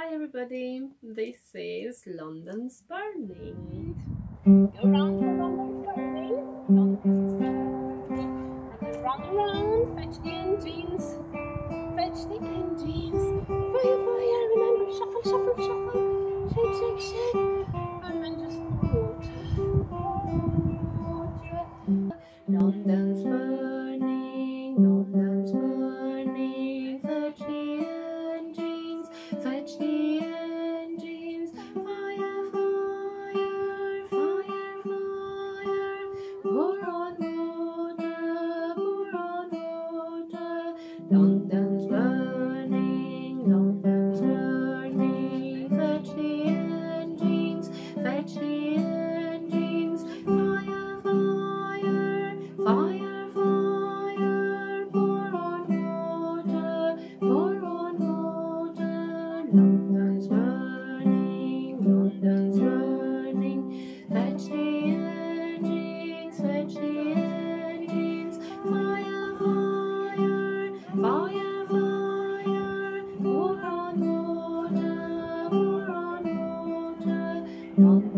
Hi everybody, this is London's Burning. Go round for London's Burning, London's Burning, and then run around, fetch the engines, fetch the engines, fire, fire, remember, shuffle, shuffle, shuffle, shake, shake, shake, and then just water, water. London's Burning, London's donde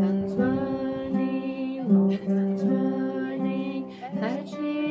That's running, oh, that's running, that she